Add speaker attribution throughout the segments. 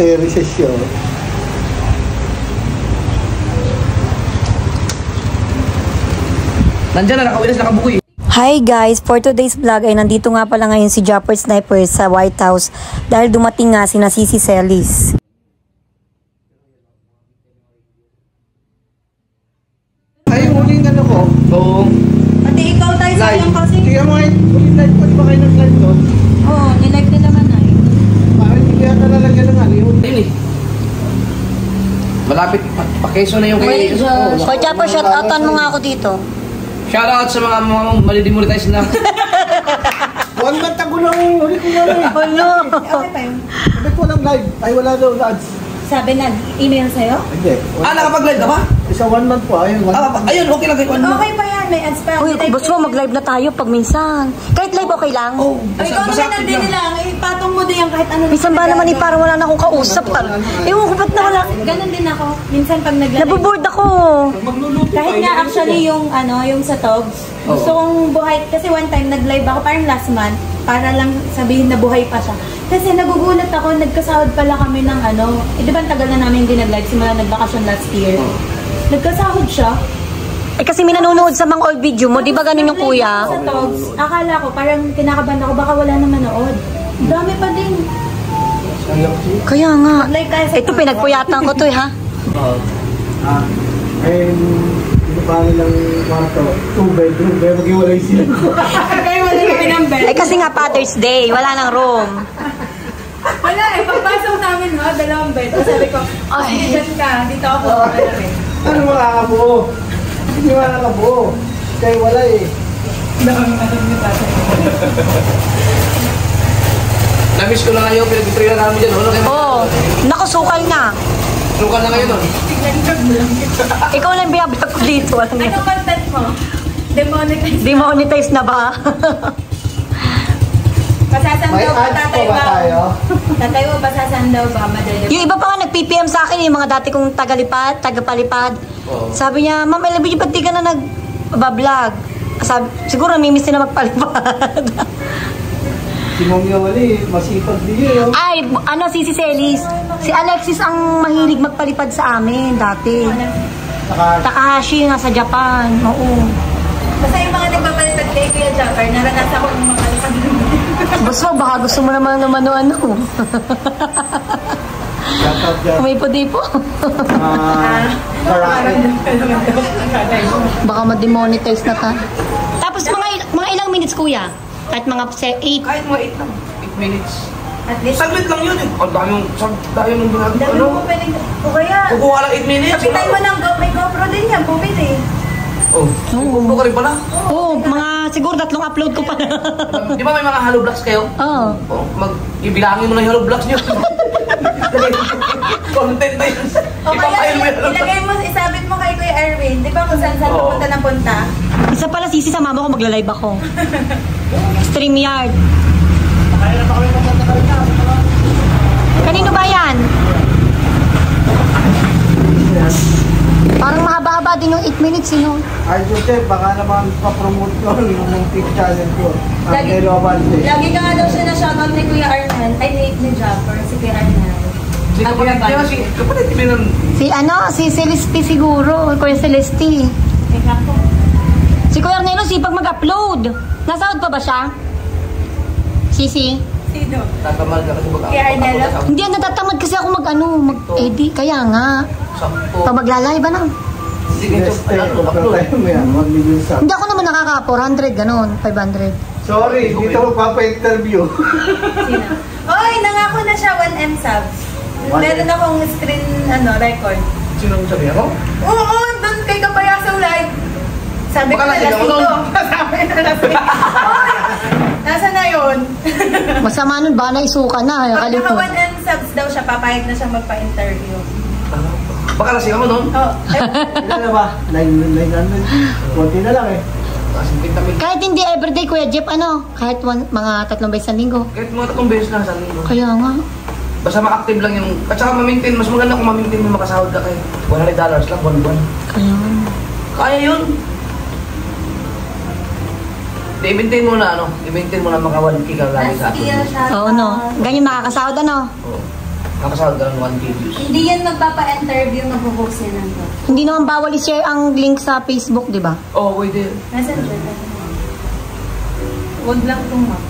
Speaker 1: after recession.
Speaker 2: Nandiyan na, nakawin na nakabukoy.
Speaker 3: Hi guys! For today's vlog ay nandito nga pala ngayon si Japper Sniper sa White House dahil dumating nga si na Sisi Celis.
Speaker 1: Ay, yung huling ano ko,
Speaker 2: Oo.
Speaker 4: Pati ikaw tayo
Speaker 1: live.
Speaker 4: sayang kasi.
Speaker 1: Tingnan mo ngayon, huling live ko, di ba kayo nag-live doon?
Speaker 4: Oo, nilive na naman ay.
Speaker 1: Hindi yata lalagyan ng ano, yung
Speaker 2: Ayun eh. Malapit, pa, pa-keso na yung kay... Oh,
Speaker 3: So Japper, shoutoutan mo nga ako dito.
Speaker 2: Shoutout sa mga mga malidemonetize na.
Speaker 1: one month ago lang huli ko na eh.
Speaker 3: Hello!
Speaker 4: Okay pa yun.
Speaker 1: Ko walang live, ay wala daw ads.
Speaker 4: Sabi na, email sa'yo?
Speaker 1: Hindi.
Speaker 2: ah, nakapag-live ka ba?
Speaker 1: Isa one month po, ayun. One
Speaker 2: Ah,
Speaker 1: month.
Speaker 2: ayun, okay lang kay Juan.
Speaker 4: Okay pa yan, may ads pa.
Speaker 3: Uy, gusto mo mag-live na tayo pag minsan. Kahit live okay lang.
Speaker 2: Oh,
Speaker 4: Ay, ikaw
Speaker 2: basta
Speaker 4: naman nandun
Speaker 2: lang.
Speaker 4: nila. Ipatong mo din yan kahit ano.
Speaker 3: Minsan ba naman eh, parang wala na akong kausap. Tar- Ewan ko ba't na wala.
Speaker 4: Ganon din ako. Minsan pag naglalagay.
Speaker 3: Naboboard ako.
Speaker 2: Magluluto
Speaker 4: Kahit
Speaker 2: kayo.
Speaker 4: nga actually yung ano, yung sa Togs,
Speaker 2: Oo.
Speaker 4: gusto kong buhay, kasi one time nag-live ako, parang last month, para lang sabihin na buhay pa siya. Kasi nagugulat ako, nagkasahod pala kami ng ano, eh di ba ang tagal na namin hindi nag-live, simula nagbakasyon last year. Nagkasahod siya.
Speaker 3: Eh kasi may nanonood sa mga old video mo, di ba ganun yung kuya?
Speaker 4: Sa Togs, akala ko, parang kinakabahan ako, baka wala naman manood. Dami pa din.
Speaker 3: Kaya nga. Ito pinagpuyatan ko to eh ha.
Speaker 1: Ah, and pa nilang kwarto? Two bedroom, kaya mag-iwalay sila.
Speaker 4: Kaya wala kami ng bed.
Speaker 3: Eh kasi nga Father's Day, wala nang room.
Speaker 4: Wala eh, pagpasok namin ha, dalawang bed. Sabi ko,
Speaker 3: Ay.
Speaker 4: ay, dyan ka, dito ako.
Speaker 1: Ano makakabuo? Hindi makakabuo. Kaya wala eh.
Speaker 2: Namiss ko na ngayon, pinag-trail na namin dyan. Ano kayo?
Speaker 3: Oo. Oh, naku, sukal na.
Speaker 2: Na ngayon nun.
Speaker 3: Ikaw lang binablog ko dito.
Speaker 4: Ano
Speaker 3: niyo.
Speaker 4: content mo? Demonetize.
Speaker 3: Demonetize na ba?
Speaker 4: Pasasan
Speaker 1: May
Speaker 4: daw ba tatay
Speaker 1: pa ba
Speaker 4: ba?
Speaker 1: tayo?
Speaker 4: Tatay mo pasasan daw ba? Madali.
Speaker 3: yung iba pa nga nag-PPM sa akin, yung mga dati kong tagalipad, tagapalipad.
Speaker 2: Oo.
Speaker 3: Sabi niya, Ma'am, love you, ba't di ka na nag-vlog? Sabi, siguro namimiss na magpalipad.
Speaker 1: Si Ma'am Yawali, masipag din yun. oh.
Speaker 3: Ay, ano, si si Celis. Si Alexis ang mahilig magpalipad sa amin dati.
Speaker 1: Saka,
Speaker 3: Takahashi, nasa Japan. Oo.
Speaker 4: Basta yung mga nagpapalitad kay Kuya Jaffer, naranasan ko yung mga kalipad.
Speaker 3: Gusto, baka gusto mo naman naman ano.
Speaker 1: dyan.
Speaker 3: May pudi po.
Speaker 1: Ah,
Speaker 3: baka ma-demonetize na ka. Tapos mga, il- mga ilang minutes, kuya? At mga 8.
Speaker 2: Kahit mga 8 lang. 8 minutes.
Speaker 4: At least,
Speaker 2: Saglit lang yun eh. Ang dami yung, sag, dami yung ginagawa.
Speaker 4: dami
Speaker 2: Ano?
Speaker 4: mo pwedeng... O kaya,
Speaker 2: Kukuha lang 8 minutes.
Speaker 4: kapitan mo ng Go, may GoPro din yan, bumili.
Speaker 2: Oh. Kukuha ka rin pala.
Speaker 3: Oo, mga siguro tatlong upload ko pa.
Speaker 2: Di ba may mga hollow blocks kayo?
Speaker 3: Oo.
Speaker 2: Oh, mag ibilangin mo na yung hollow blocks niyo. Content na yun.
Speaker 4: O kaya,
Speaker 2: Ipapahil mo yung hollow blocks.
Speaker 4: ilagay mo, isabit mo kay Kuya Erwin. Di ba kung saan saan
Speaker 2: Oo.
Speaker 4: pupunta ng punta?
Speaker 3: Isa pala sisi sa mama ko, magla-live ako. StreamYard. Kanino ba yan? Parang mahaba-haba din yung 8 minutes, eh, no?
Speaker 1: Ay, Joseph, baka naman pa-promote ko yung muntik channel ko. Ang
Speaker 4: Lagi-
Speaker 1: Nelo Avante.
Speaker 4: Lagi ka nga daw siya na shoutout ni Kuya Arnel. Ay, ni, ni Jaffer, si Kuya Arnel.
Speaker 2: Si kapatid niya, si kapatid niya nun.
Speaker 3: Si ano, si Celeste siguro, Kuya.
Speaker 4: Teka po.
Speaker 3: Si Kuya Arnelo, sipag mag-upload. Nasahod pa ba siya? Sisi?
Speaker 4: Sino?
Speaker 2: Tatamal ka kasi mag
Speaker 4: Kay Arnella?
Speaker 3: Hindi, natatamad kasi ako mag-ano, mag-edit. Kaya nga.
Speaker 2: Sampo.
Speaker 3: Pag magla-live, ano?
Speaker 2: Sige,
Speaker 1: Kung
Speaker 2: upload.
Speaker 1: tayo mo yan.
Speaker 3: Hindi ako naman nakaka 400, ganun, 500.
Speaker 1: Sorry, dito ko papa-interview.
Speaker 4: Sino? Oy, nangako na siya 1M subs. Meron akong screen ano record.
Speaker 2: Sino ang sabi ako?
Speaker 4: Oo, doon kay Kabayasang live. Sabi ko na
Speaker 2: lasing ako
Speaker 4: lasing
Speaker 2: nun.
Speaker 4: to. Sabi na lasing. Oy, nasa na yun?
Speaker 3: Masama nun, naisuka na.
Speaker 4: Pag naka
Speaker 3: Kalito.
Speaker 4: 1M subs daw siya, papayag na siya magpa-interview.
Speaker 2: Baka lasing ako nun.
Speaker 4: Oh, eh,
Speaker 1: Ilan na ba? 900. Konti na lang eh.
Speaker 3: Kahit hindi everyday, Kuya Jeff, ano? Kahit one, mga tatlong beses sa linggo.
Speaker 2: Kahit mga tatlong beses na sa linggo.
Speaker 3: Kaya nga.
Speaker 2: Basta ma-active lang yung... At saka ma-maintain. Mas maganda kung ma-maintain mo makasahod ka kay $100 lang, buwan-buwan.
Speaker 3: Kaya nga.
Speaker 2: Kaya yun. Di, i-maintain mo na ano, i-maintain mo na maka 1K ka lagi sa atin.
Speaker 3: Oo, no. Ganyan makakasahod, ano?
Speaker 2: Oo. Makasahod ka ng 1K views.
Speaker 4: Hindi yan magpapa-interview, magpo-post yan lang to.
Speaker 3: Hindi naman bawal i-share ang link sa Facebook, di ba?
Speaker 2: Oo, oh, pwede.
Speaker 4: Messenger. Huwag lang too much.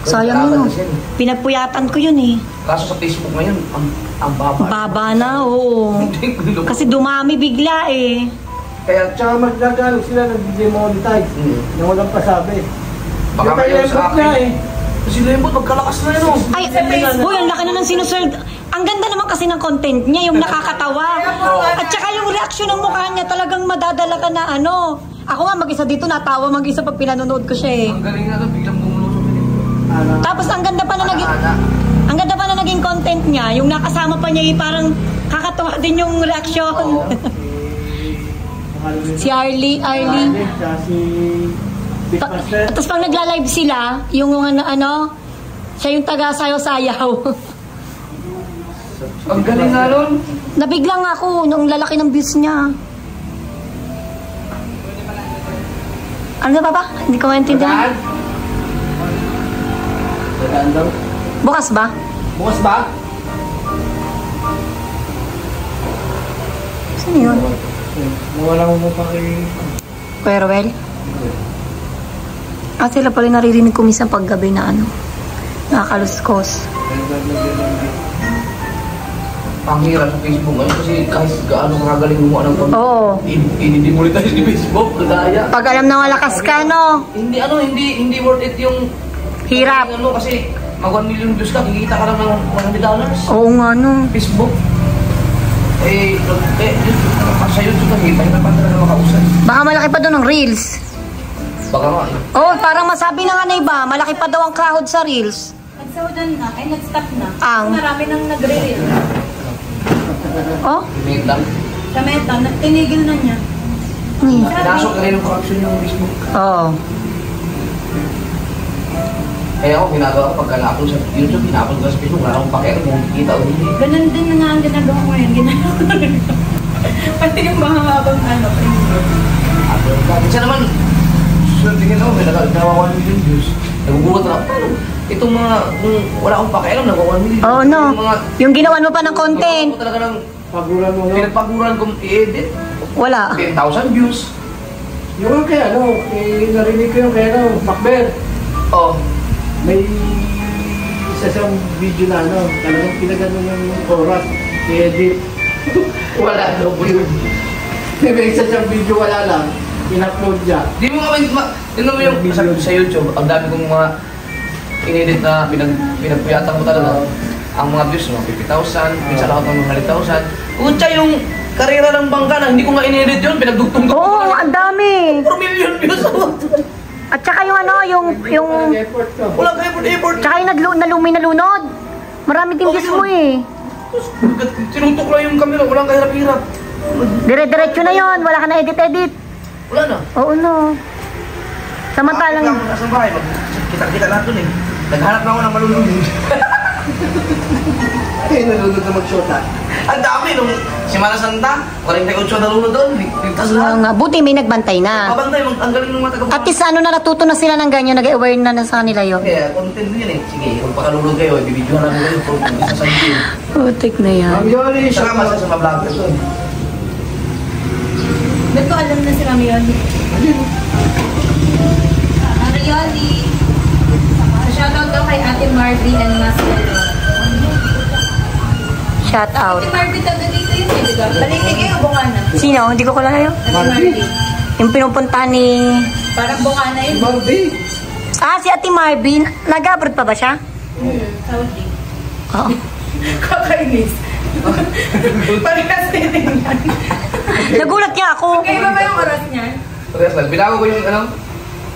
Speaker 3: Sayang yun. oh.
Speaker 2: eh.
Speaker 3: Pinagpuyatan ko yun eh.
Speaker 2: Kaso sa Facebook ngayon, ang, ang baba.
Speaker 3: Baba na, oo. Kasi dumami bigla eh.
Speaker 2: Kaya,
Speaker 1: Tsaka magdagalo sila nag-demonetize.
Speaker 2: Hmm.
Speaker 1: Na walang pasabi.
Speaker 2: baka
Speaker 1: Yung
Speaker 2: kayo
Speaker 1: kay
Speaker 2: sa
Speaker 1: Lembot na
Speaker 2: akin.
Speaker 1: eh.
Speaker 2: Si Lembot, magkalakas na yun. oh.
Speaker 3: Ay, boy, ang laki na ng sinuserve. Ang ganda naman kasi ng content niya, yung nakakatawa. At saka yung reaksyon ng mukha niya talagang madadala ka na ano. Ako nga mag-isa dito, natawa mag-isa pag pinanonood ko siya eh.
Speaker 2: Ang galing na doon, biglang bumulusok yun.
Speaker 3: Tapos ang ganda pa na naging... Ang ganda pa na naging content niya, yung nakasama pa niya eh, parang kakatawa din yung.
Speaker 1: Nakalimutan.
Speaker 3: si Arlie, Arlie.
Speaker 1: Si
Speaker 3: Pa-. Tapos pag nagla-live sila, yung ano, ano siya yung taga sayaw-sayaw.
Speaker 2: Ang galing na nun.
Speaker 3: Nabiglang ako nung lalaki ng views niya. Ano ba ba? Hindi ko maintindihan.
Speaker 2: Dadaan daw.
Speaker 3: Bukas ba?
Speaker 2: Bukas ba?
Speaker 3: Saan yun?
Speaker 1: Nawala mo pa kay...
Speaker 3: Kuya Ruel? Ah, sila pala naririnig ko minsan paggabi na ano. Nakakaluskos.
Speaker 2: Ang hirap sa Facebook ngayon kasi kahit gaano kagaling gumawa ng content.
Speaker 3: Oo.
Speaker 2: I-demonetize ni Facebook, kagaya.
Speaker 3: Pag alam na malakas ka, no?
Speaker 2: Hindi ano, hindi hindi worth it yung
Speaker 3: Hirap.
Speaker 2: Ano kasi mag 1 million views ka, kikita ka lang ng 100 dollars.
Speaker 3: Oo nga, no.
Speaker 2: Facebook. Eh, eh, sa YouTube nakita, hindi pa talaga makausap.
Speaker 3: Baka malaki pa doon ng reels.
Speaker 2: Baka nga, eh.
Speaker 3: Oo, parang masabi na nga na iba, malaki pa daw ang crowd sa reels.
Speaker 4: Nagsawadan na, ay nag-stop na.
Speaker 3: Ang?
Speaker 4: Marami nang nagre-reel.
Speaker 3: Oh?
Speaker 4: Kami ito, tinigil na niya.
Speaker 3: Hmm.
Speaker 2: Pinasok ka rin ng corruption yung Facebook.
Speaker 3: Oo.
Speaker 2: Kaya ako, ginagawa ko pagka na-upload sa YouTube, ina-upload ko sa Facebook, wala akong pakialam kung kikita o hindi.
Speaker 4: Ganun din na nga ang ginagawa ko ngayon. Ginagawa ko rin. Pati yung mga mabang ano, Facebook.
Speaker 2: Upload ka. Minsan naman, sure, tingin ako, may nag- nagawa 1 million views. Nagugulat na ako, paano? Itong mga, kung wala akong pakialam, nagawa 1 million.
Speaker 3: Oo, no.
Speaker 2: Yung mga,
Speaker 3: Yung ginawan mo pa ng content.
Speaker 2: Ginawa ko talaga ng
Speaker 1: Pagulan mo, no?
Speaker 2: pinagpaguran kong i-edit.
Speaker 3: Wala.
Speaker 2: 10,000 views.
Speaker 1: Yung kay ano, eh, narinig ko yung kay ano, Macbeth.
Speaker 2: Oh,
Speaker 1: May isa siyang video na ano, talagang pinagano yung oras, i-edit.
Speaker 2: wala daw po yun.
Speaker 1: May isa siyang video, wala lang. In-upload niya.
Speaker 2: Di mo nga, ma, tingnan mo yung sa, sa YouTube, ang dami kong mga inedit na pinag, pinagpuyatan ko talaga. Ang mga views, mga 50,000, minsan ako ng 100,000. Kutsa yung karera ng bangka na hindi ko nga inedit yun, pinagdugtong ko.
Speaker 3: Oo, ang dami.
Speaker 2: 4 million views.
Speaker 3: At saka yung ano, yung, yung,
Speaker 1: Walang effort ko.
Speaker 2: Wala ka effort, effort.
Speaker 3: tsaka yung naglu, nalumi nalunod. Marami din views mo eh.
Speaker 2: Sinutok lang yung camera, walang kahirap-hirap.
Speaker 3: Dire-diretso na yon, wala ka na edit-edit.
Speaker 2: Wala na.
Speaker 3: Oo no. Samantalang,
Speaker 2: Ako lang, nasa bahay, kita-kita lahat dun eh. Naghanap na ako ng malulunod.
Speaker 1: Eh, nalunod na mag-shota.
Speaker 2: Ang dami nung Semana Santa, 48 na lunod doon, ligtas
Speaker 3: Oo
Speaker 2: lahat.
Speaker 3: nga, buti may nagbantay na.
Speaker 2: Mabantay, mag- ang galing ng mga taga
Speaker 3: At least ano na natuto na sila ng ganyan, nag-aware na na sa kanila yun.
Speaker 2: Kaya content yan eh. Sige, kung pakalulog kayo, ibibidyo na namin kayo sa.
Speaker 3: Putik na yan.
Speaker 1: Ma'am Yoli,
Speaker 2: Saka
Speaker 1: shout
Speaker 2: masa
Speaker 1: out.
Speaker 4: Ba't ko alam na si Ramioli? Ramioli! Shoutout daw kay Ate Marvin and Marcelo.
Speaker 3: Shout out.
Speaker 4: Ate Marvin taga dito yun eh, di ba? Balitig kayo, Bungana.
Speaker 3: Sino? Hindi ko kilala yun.
Speaker 4: Ate Marvin.
Speaker 3: Yung pinupunta ni...
Speaker 4: Parang Bungana yun.
Speaker 1: Marvin.
Speaker 3: Ah, si Ate Marvin. Nag-abroad pa ba siya?
Speaker 4: Hmm, Saudi.
Speaker 3: Oo.
Speaker 4: Kakainis. Parehas titingnan.
Speaker 3: Nagulat niya ako.
Speaker 4: Kaya ba ba yung oras niyan?
Speaker 2: Parehas lang. Binago ko yung ano,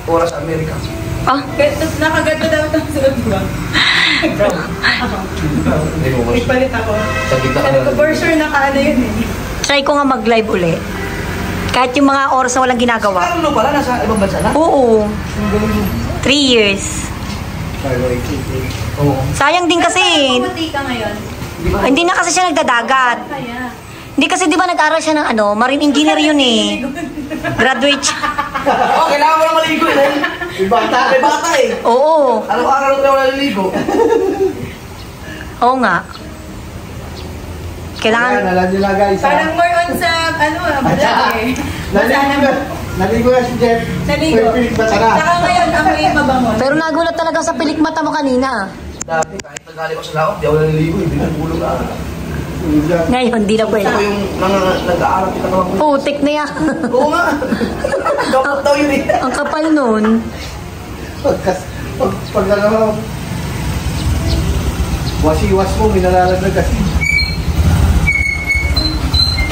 Speaker 2: oras sa Amerika.
Speaker 3: Ah,
Speaker 4: nakaganto daw ito sa ba?
Speaker 2: Hindi ko mas.
Speaker 4: Ipalit ako.
Speaker 2: Sa gitna
Speaker 4: Sabi ko, for sure nakaano yun eh.
Speaker 3: try ko nga mag-live uli. Kahit yung mga oras na walang ginagawa.
Speaker 2: Parang no pala, nasa ibang bansa na.
Speaker 3: Oo. Three years.
Speaker 2: Oo.
Speaker 3: Sayang din kasi.
Speaker 4: Pumuti ka ngayon.
Speaker 2: Ba?
Speaker 3: Hindi na kasi siya nagdadagat. Hindi kasi di ba nag-aral siya ng ano, marine engineer yun eh. Graduate siya.
Speaker 2: Oh, kailangan mo na maligo eh.
Speaker 1: Yung bata.
Speaker 2: May bata eh.
Speaker 3: Oo.
Speaker 2: Araw-araw na wala naliligo.
Speaker 3: Oo nga.
Speaker 1: Ayan,
Speaker 3: Kailangan,
Speaker 1: alam nyo guys. ha?
Speaker 4: Parang more on sa, ano ah,
Speaker 1: saka,
Speaker 4: vlog eh.
Speaker 1: naligo na, naligo na si Jeff.
Speaker 4: Naligo.
Speaker 1: Sana?
Speaker 4: Saka ngayon, amoy mabangon.
Speaker 3: pero nagulat talaga sa pilik mata mo kanina.
Speaker 2: Dati, kahit nagali ko sa laot, di ako naliligo, hindi ko bulong na.
Speaker 3: Ngayon, di na pwede.
Speaker 2: Ito yung mga nag-aaral kita naman.
Speaker 3: Putik na yan.
Speaker 2: Oo nga. Dapat daw yun eh.
Speaker 3: Ang kapal nun.
Speaker 1: Pagkas, pag, pag ano, wasi-was mo, minalalaglag kasi.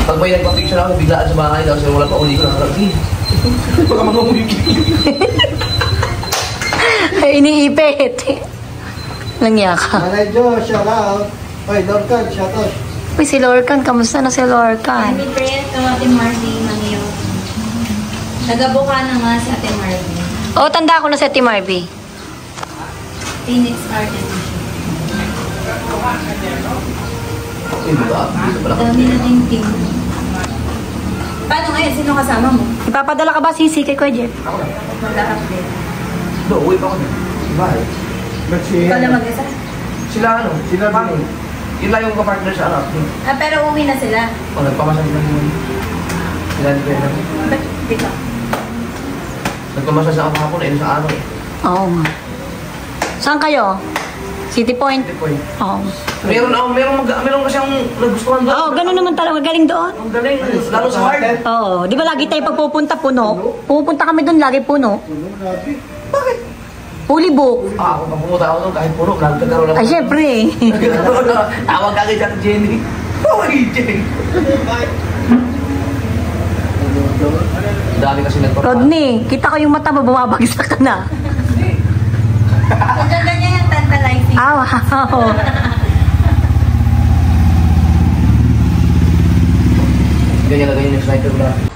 Speaker 2: Pag may nagpa-picture ako, biglaan sa bahay daw, sila wala pa uli ko nakalagay. Baka mag-umuwi
Speaker 3: Ay, iniipit. Langya ka.
Speaker 1: Nanay Jo, shout out. Oy, Dorcan, shout out.
Speaker 3: Uy, si Lorcan. Kamusta na si Lorcan?
Speaker 4: Happy friend to Ate Marley ng iyo. Nagabuka na nga si Ate Marley.
Speaker 3: Oo, tanda ko na si Ate Marvy.
Speaker 4: Phoenix
Speaker 2: pala.
Speaker 4: Dami na yung team. Paano ngayon? Sino kasama mo?
Speaker 3: Ipapadala ka ba sisi kay Kuya Jeff?
Speaker 4: Mag-update.
Speaker 2: No, uwi pa ako. Bye.
Speaker 1: Ba't si
Speaker 4: Ikaw na mag-isa?
Speaker 2: Sila ano?
Speaker 1: Sila
Speaker 2: Mami. Yun lang yung kapartner sa anak.
Speaker 4: Ah, pero uwi na sila.
Speaker 2: O, nagpamasal lang yun. Sila ni lang.
Speaker 4: Ba't dito?
Speaker 2: Nagpamasal sa ako hapon, eh, sa ano eh.
Speaker 3: Oo nga. Saan kayo? City Point?
Speaker 2: Hindi po eh.
Speaker 3: Oo.
Speaker 2: Meron ako, meron, mag, meron kasi ang nagustuhan doon.
Speaker 3: Oo, ganun naman talaga. Galing doon.
Speaker 2: Ang galing, lalo sa hard.
Speaker 3: Oo. Di ba lagi tayo pagpupunta puno? Pupunta kami doon, lagi puno.
Speaker 1: Puno, grabe.
Speaker 3: Fully book.
Speaker 2: Ah, pumunta ako doon, kahit puno, nagkakaroon lang.
Speaker 3: Ay, syempre.
Speaker 2: Tawag ka kay Jack Jenny. Uy, Jenny. Dami kasi nagpapakita.
Speaker 3: Rodney, kita ko yung mata mo, bumabagsak ka na.
Speaker 4: So, ganyan yung tantalizing.
Speaker 3: Ah, wow.
Speaker 2: Ganyan na ganyan yung sniper na.